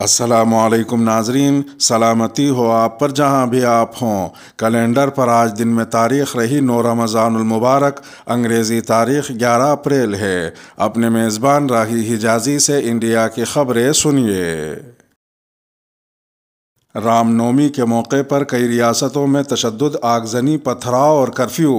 असलकुम नाजरीन, सलामती हो आप पर जहाँ भी आप हों। कैलेंडर पर आज दिन में तारीख रही नौ रमज़ानमबारक अंग्रेज़ी तारीख 11 अप्रैल है। अपने मेज़बान राही हिजाजी से इंडिया की खबरें सुनिए। रामनवमी के मौके पर कई रियासतों में तशद आगजनी, पथराव और कर्फ्यू।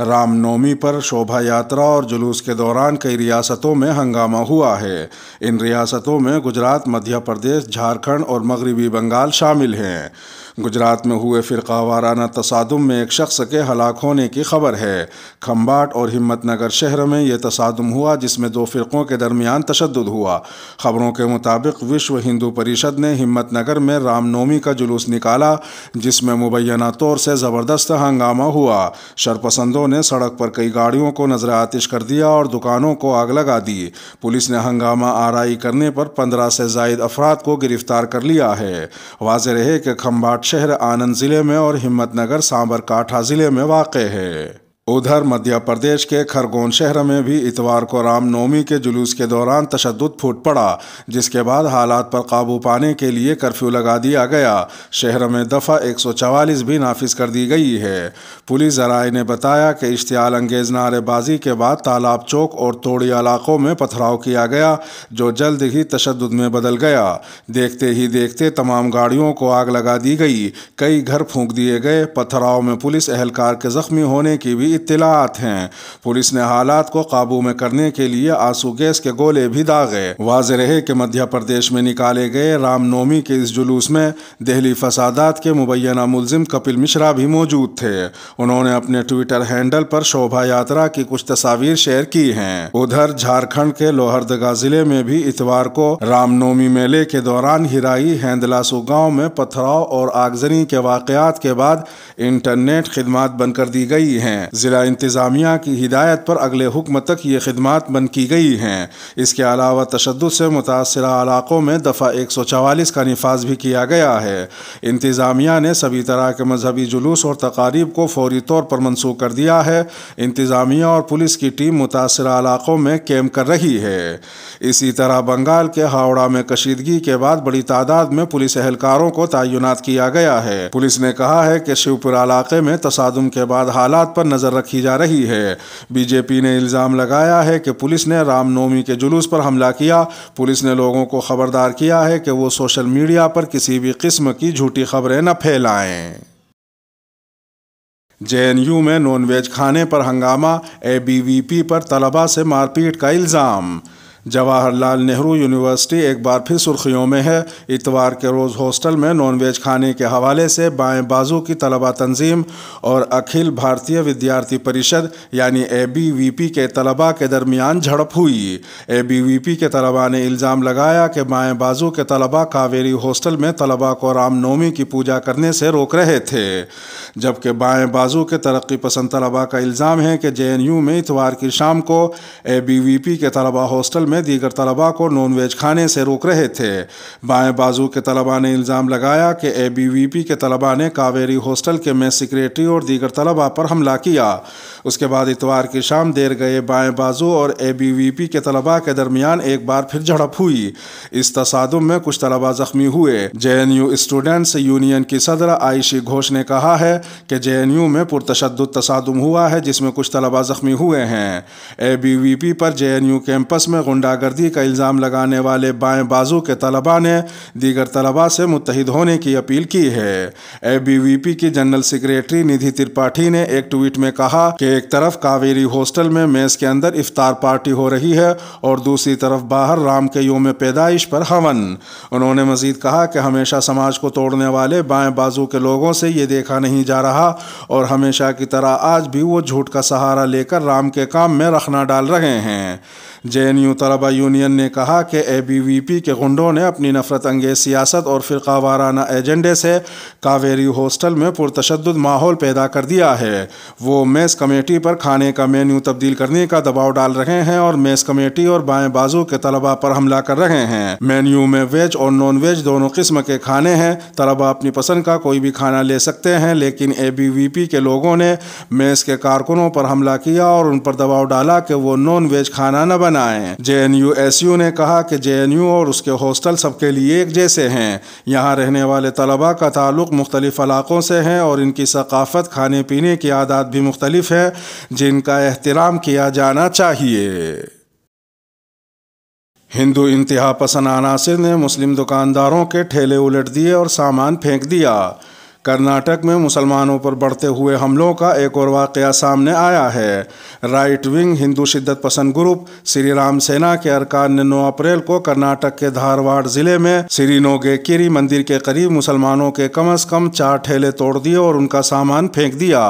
रामनवमी पर शोभा यात्रा और जुलूस के दौरान कई रियासतों में हंगामा हुआ है। इन रियासतों में गुजरात, मध्य प्रदेश, झारखंड और मगरबी बंगाल शामिल हैं। गुजरात में हुए फ़िरका वाराना तसादम में एक शख्स के हलाक होने की खबर है। खम्बाट और हिम्मतनगर शहर में यह तसादम हुआ, जिसमें दो फ़िरक़ों के दरमियान तशद हुआ। खबरों के मुताबिक विश्व हिंदू परिषद ने हिम्मतनगर में रामनवमी का जुलूस निकाला, जिसमें मुबैना तौर से ज़बरदस्त हंगामा हुआ। शरपसंदों ने सड़क पर कई गाड़ियों को नज़र आतिश कर दिया और दुकानों को आग लगा दी। पुलिस ने हंगामा आराई करने पर पंद्रह से जायद अफराद को गिरफ़्तार कर लिया है। वाज रहे कि खम्बाट शहर आनंद ज़िले में और हिम्मतनगर सांबर काठा ज़िले में वाक़ है। उधर मध्य प्रदेश के खरगोन शहर में भी इतवार को रामनवमी के जुलूस के दौरान तशद फूट पड़ा, जिसके बाद हालात पर काबू पाने के लिए कर्फ्यू लगा दिया गया। शहर में दफ़ा एक सौ चवालीस भी नाफिज कर दी गई है। पुलिस जराए ने बताया कि इश्तियाल अंगेज नारेबाजी के बाद तालाब चौक और तोड़ी इलाकों में पथराव किया गया, जो जल्द ही तशद में बदल गया। देखते ही देखते तमाम गाड़ियों को आग लगा दी गई। कई घर फूंक दिए गए। पथराव में पुलिस एहलकार के जख्मी होने की भी इतलात हैं। पुलिस ने हालात को काबू में करने के लिए आँसू गैस के गोले भी दागे। वाज रहे कि मध्य प्रदेश में निकाले गए रामनवमी के इस जुलूस में दहली फसादात के मुबैना मुलजिम कपिल मिश्रा भी मौजूद थे। उन्होंने अपने ट्विटर हैंडल पर शोभा यात्रा की कुछ तस्वीर शेयर की हैं। उधर झारखंड के लोहरदगा ज़िले में भी इतवार को रामनवमी मेले के दौरान हिराई हैंदलासू गाँव में पथराव और आगजनी के वाकयात के बाद इंटरनेट खिदमत बंद कर दी गई हैं। ज़िला इंतज़ामिया की हिदायत पर अगले हुक्म तक ये खदमात बंद की गई हैं। इसके अलावा तशद से मुतासर इलाकों में दफ़ा एक सौ चवालीस का नफाज भी किया गया है। इंतज़ामिया ने सभी तरह के मजहबी जुलूस और तकारीब को फौरी तौर पर मनसूख कर दिया है। इंतज़ामिया और पुलिस की टीम मुतासर इलाकों में कैम्प कर रही है। इसी तरह बंगाल के हावड़ा में कशीदगी के बाद बड़ी तादाद में पुलिस एहलकारों को तयनत किया गया है। पुलिस ने कहा है कि शिवपुर इलाके में तसादम के बाद हालात पर नज़र रखी जा रही है। बीजेपी ने इल्ज़ाम लगाया है कि पुलिस ने रामनवमी के जुलूस पर हमला किया। पुलिस ने लोगों को खबरदार किया है कि वो सोशल मीडिया पर किसी भी किस्म की झूठी खबरें न फैलाएँ। जेएनयू में नॉनवेज खाने पर हंगामा ए बी वी पी पर तलबा से मारपीट का इल्ज़ाम। जवाहरलाल नेहरू यूनिवर्सिटी एक बार फिर सुर्खियों में है। इतवार के रोज़ हॉस्टल में नॉनवेज खाने के हवाले से बाएँ बाजू की तलबा तंजीम और अखिल भारतीय विद्यार्थी परिषद, यानी ए बी वी पी के तलबा के दरमियान झड़प हुई। ए बी वी पी के तलबा ने इल्ज़ाम लगाया कि बाएँ बाजू के तलबा कावेरी हॉस्टल में तलबा को रामनवमी की पूजा करने से रोक रहे थे। जबकि बाएँ बाजू के तरक्की पसंद तलबा का इल्ज़ाम है कि जे एन यू में इतवार की शाम को ए बी वी पी के तलबा हॉस्टल में दीगर तलबा को नॉन वेज खाने से रोक रहे थे। बाएँ बाजू के तलबा ने इल्ज़ाम लगाया कि ए बी वी पी के तलबा ने कावेरी हॉस्टल के मेस सेक्रेटरी और दीगर तलबा पर हमला किया। उसके बाद इतवार की शाम देर गए बाएँ बाजू और ए बी वी पी के तलबा के दरमियान एक बार फिर झड़प हुई। इस तसादम में कुछ तलबा जख्मी हुए। J N U students union की सदर आयशी घोष ने कहा है कि जे में पुरतशद तसादम हुआ है, जिसमें कुछ तलबा जख्मी हुए हैं। ए बी वी पी पर जे कैंपस में गुंडागर्दी का इल्ज़ाम लगाने वाले बाएँ बाजू के तलबा ने दीगर तलबा से मुतहद होने की अपील की है। ए की जनरल सेक्रेटरी निधि त्रिपाठी ने एक ट्वीट में कहा कि एक तरफ़ कावेरी हॉस्टल में मेज के अंदर इफ्तार पार्टी हो रही है और दूसरी तरफ़ बाहर राम के योम पैदाइश पर हवन। उन्होंने मजीद कहा कि हमेशा समाज को तोड़ने वाले बाएँ बाजू के लोगों से ये देखा नहीं जा रहा और हमेशा की तरह आज भी वो झूठ का सहारा लेकर राम के काम में रखना डाल रहे हैं। जे एन यू तलबा यूनियन ने कहा कि ए बी वी पी के गुंडों ने अपनी नफरत अंगेज सियासत और फ़िरका वाराना एजेंडे से कावेरी हॉस्टल में पुरतशद माहौल पैदा कर दिया है। वो मेस कमेटी पर खाने का मेन्यू तब्दील करने का दबाव डाल रहे हैं और मेस कमेटी और बाएँ बाजू के तलबा पर हमला कर रहे हैं। मेन्यू में वेज और नॉन वेज दोनों किस्म के खाने हैं। तलबा अपनी पसंद का कोई भी खाना ले सकते हैं, लेकिन ए बी वी पी के लोगों ने मेस के कारकुनों पर हमला किया और उन पर दबाव डाला कि वो नॉन वेज खाना न बनाएँ। जे ने कहा कि जेएनयू और उसके हॉस्टल सबके लिए एक जैसे हैं। यहाँ रहने वाले तलबा का ताल्लुक़ मुख्तलिफ़ इलाक़ों से हैं और इनकी सकाफ़त खाने पीने की आदत भी मुख्तलिफ़ है, जिनका एहतराम किया जाना चाहिए। हिंदू इंतहा पसंद अनासर ने मुस्लिम दुकानदारों के ठेले उलट दिए और सामान फेंक दिया। कर्नाटक में मुसलमानों पर बढ़ते हुए हमलों का एक और वाक़ सामने आया है। राइट विंग हिंदू शिद्दत पसंद ग्रुप श्री राम सेना के अरकान ने 9 अप्रैल को कर्नाटक के धारवाड़ ज़िले में श्री नोगेकिरी मंदिर के करीब मुसलमानों के कम अज़ कम चार ठेले तोड़ दिए और उनका सामान फेंक दिया।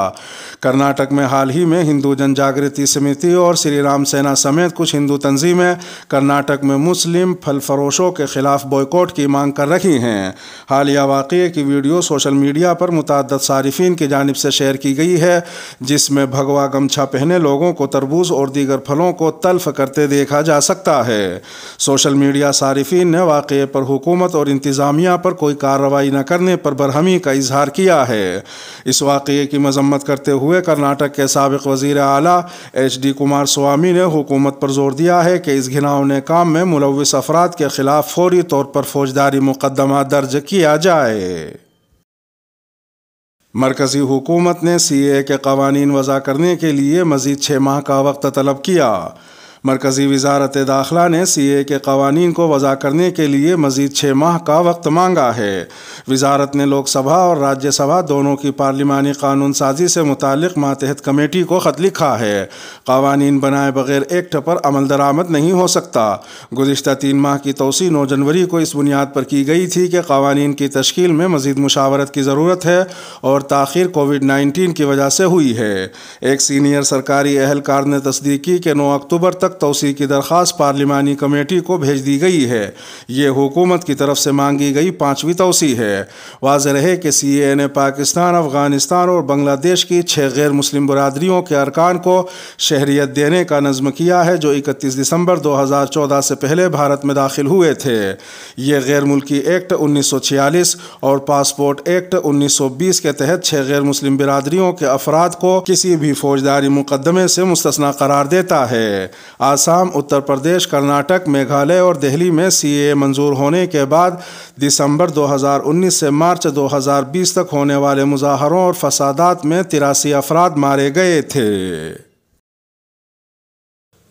कर्नाटक में हाल ही में हिंदू जन जागृति समिति और श्री राम सेना समेत कुछ हिंदू तंजीमें कर्नाटक में मुस्लिम फल फरोशों के खिलाफ बॉयकॉट की मांग कर रही हैं। हालिया वाक़े की वीडियो सोशल मीडिया पर मुतद सार्फिन की जानब से शेयर की गई है, जिसमें भगवा गमछा पहने लोगों को तरबूज और दीगर फलों को तल्फ करते देखा जा सकता है। सोशल मीडिया सार्फिन ने वाक़े पर हुकूमत और इंतज़ामिया पर कोई कार्रवाई न करने पर बरहमी का इजहार किया है। इस वाक़े की मजम्मत करते हुए कर्नाटक के सबक वज़ीर अला एच डी कुमार स्वामी ने हुकूमत पर ज़ोर दिया है कि इस घिनौने काम में मुलविस अफराद के खिलाफ फौरी तौर पर फौजदारी मुकदमा दर्ज किया जाए। मरकज़ी हुकूमत ने सी ए के कवानीन वज़ा करने के लिए मज़ीद छः माह का वक्त तलब किया। मरकज़ी वजारत दाखिला ने सी ए के कवानीन को वज़ा करने के लिए मज़ीद छः माह का वक्त मांगा है। वजारत ने लोकसभा और राज्यसभा दोनों की पार्लिमानी कानून साजी से मुतल मातहत कमेटी को ख़त लिखा है। कवानीन बनाए बगैर एक्ट पर अमल दरामद नहीं हो सकता। गुज्त तीन माह की तोसी नौ जनवरी को इस बुनियाद पर की गई थी कि कवानीन की तश्कील में मज़ीद मुशावरत की ज़रूरत है और तखिर कोविड नाइन्टीन की वजह से हुई है। एक सीनियर सरकारी अहलकार ने तस्दीक की कि नौ अक्टूबर तक तोसी की दरख्वास्त पार्लिमानी कमेटी को भेज दी गई है। ये हुकूमत की तरफ़ से मांगी गई पाँचवीं तोसी है। वाज रहे कि सी ए ने पाकिस्तान, अफ़गानिस्तान और बांग्लादेश की छः गैर मुस्लिम बरदरीों के अरकान को शहरीत देने का नज़म किया है, जो इकतीस दिसंबर दो हज़ार चौदह से पहले भारत में दाखिल हुए थे। ये गैर मुल्की एक्ट उन्नीस सौ छियालीस और पासपोर्ट एक्ट उन्नीस सौ बीस के तहत छः गैर मुस्लिम बिरादरियों के अफराद को किसी भी फौजदारी मुकदमे से मुस्तना करार देता है। आसाम, उत्तर प्रदेश, कर्नाटक, मेघालय और दिल्ली में सी ए मंजूर होने के बाद दिसंबर 2019 से मार्च 2020 तक होने वाले मुजाहरों और फसादात में तिरासी अफराद मारे गए थे।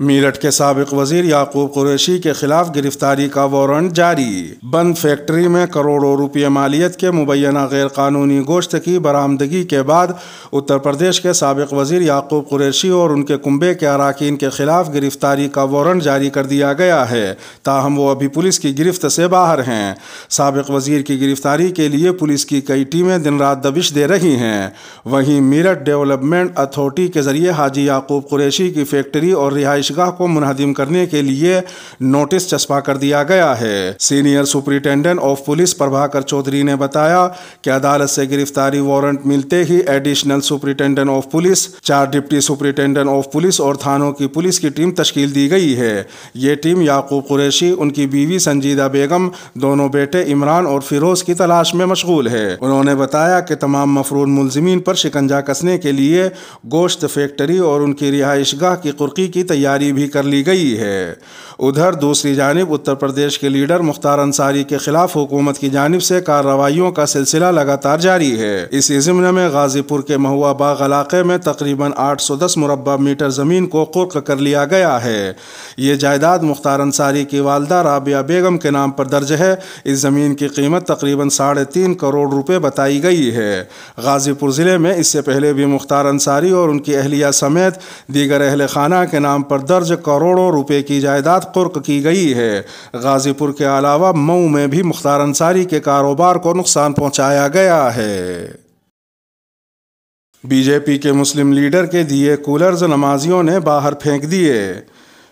मीरठ के सबक वज़ीर याकूब कुरैशी के खिलाफ गिरफ्तारी का वारंट जारी। बंद फैक्ट्री में करोड़ों रुपये मालियत के मुबैना गैर कानूनी गोश्त की बरामदगी के बाद उत्तर प्रदेश के सबक वज़ीर याकूब कुरैशी और उनके कुंबे के अरकान के खिलाफ गिरफ्तारी का वारंट जारी कर दिया गया है। ताहम वो अभी पुलिस की गिरफ्त से बाहर हैं। सबक वज़ीर की गिरफ्तारी के लिए पुलिस की कई टीमें दिन रात दबिश दे रही हैं। वहीं मीरठ डेवलपमेंट अथॉरिटी के ज़रिए हाजी याकूब कुरैशी की फैक्ट्री और रिहाइश पेशगाह को मुनहदिम करने के लिए नोटिस चस्पा कर दिया गया है। Senior superintendent of police Prabhakar Chaudhary ने बताया कि अदालत से गिरफ्तारी वारंट मिलते ही एडिशनल सुप्रिंटेंडेंट ऑफ़ पुलिस, चार डिप्टी सुप्रिंटेंडेंट ऑफ़ पुलिस और थानों की पुलिस की टीम तश्कील दी गई है। ये टीम याकूब कुरैशी, उनकी बीवी संजीदा बेगम, दोनों बेटे इमरान और फिरोज की तलाश में मशगूल है। उन्होंने बताया कि तमाम मफरून मुलजमीन पर शिकंजा कसने के लिए गोश्त फैक्ट्री और उनकी रिहाइश गाह की कुर्की की तैयारी तैयारी भी कर ली गई है। उधर दूसरी जानब उत्तर प्रदेश के लीडर मुख्तार अंसारी के खिलाफ हुकूमत की जानब से कार्रवाइयों का सिलसिला लगातार जारी है। इस ज़मन में गाजीपुर के महुआ बाग इलाके में तकरीबन 810 मुरबा मीटर ज़मीन को कुर्क कर लिया गया है। ये जायदाद मुख्तार अंसारी की वालदा राबिया बेगम के नाम पर दर्ज है। इस ज़मीन की कीमत तकरीबन साढ़े तीन करोड़ रुपये बताई गई है। गाजीपुर ज़िले में इससे पहले भी मुख्तार अंसारी और उनकी अहलिया समेत दीगर अहल खाना के नाम पर दर्ज करोड़ों रुपए की जायदाद कुर्क की गई है। गाजीपुर के अलावा मऊ में भी मुख्तार अंसारी के कारोबार को नुकसान पहुँचाया गया है। बीजेपी के मुस्लिम लीडर के दिए कूलर्स नमाजियों ने बाहर फेंक दिए।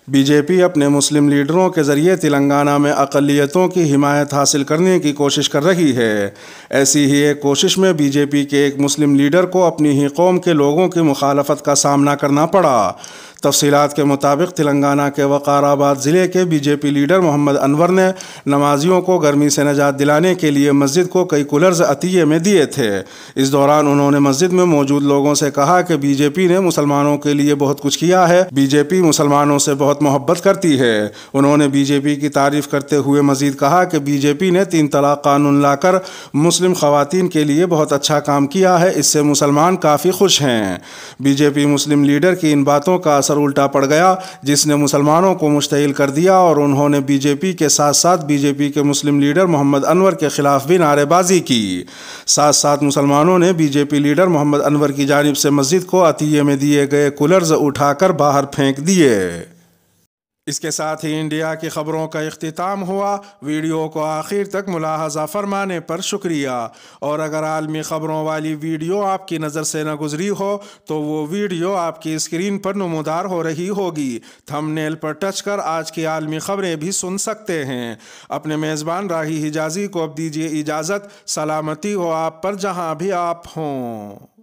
बीजेपी अपने मुस्लिम लीडरों के ज़रिए तेलंगाना में अकलीतों की हिमायत हासिल करने की कोशिश कर रही है। ऐसी ही एक कोशिश में बीजेपी के एक मुस्लिम लीडर को अपनी ही कौम के लोगों की मुखालफत का सामना करना पड़ा। तफसीत के मुताबिक तेलंगाना के वकाराबाद ज़िले के बीजेपी लीडर मोहम्मद अनवर ने नमाजियों को गर्मी से नजात दिलाने के लिए मस्जिद को कई कूलर्स अतीये में दिए थे। इस दौरान उन्होंने मस्जिद में मौजूद लोगों से कहा कि बीजेपी ने मुसलमानों के लिए बहुत कुछ किया है। बीजेपी मुसलमानों से बहुत बहुत मोहब्बत करती है। उन्होंने बीजेपी की तारीफ़ करते हुए मजीद कहा कि बीजेपी ने तीन तलाक कानून लाकर मुस्लिम खवतिन के लिए बहुत अच्छा काम किया है। इससे मुसलमान काफ़ी खुश हैं। बीजेपी मुस्लिम लीडर की इन बातों का असर उल्टा पड़ गया, जिसने मुसलमानों को मुश्तिल कर दिया और उन्होंने बीजेपी के साथ साथ बीजेपी के मुस्लिम लीडर मोहम्मद अनवर के खिलाफ भी नारेबाजी की। साथ साथ मुसलमानों ने बीजेपी लीडर मोहम्मद अनवर की जानब से मस्जिद को अतीये में दिए गए कूलर्स उठाकर बाहर फेंक दिए। इसके साथ ही इंडिया की खबरों का अख्ताम हुआ। वीडियो को आखिर तक मुलाहजा फरमाने पर शुक्रिया। और अगर आलमी ख़बरों वाली वीडियो आपकी नज़र से न गुजरी हो तो वो वीडियो आपकी स्क्रीन पर नमदार हो रही होगी। थंबनेल पर टच कर आज की आलमी ख़बरें भी सुन सकते हैं। अपने मेज़बान राही हिजाजी को अब दीजिए इजाज़त। सलामती हो आप पर जहाँ भी आप हों।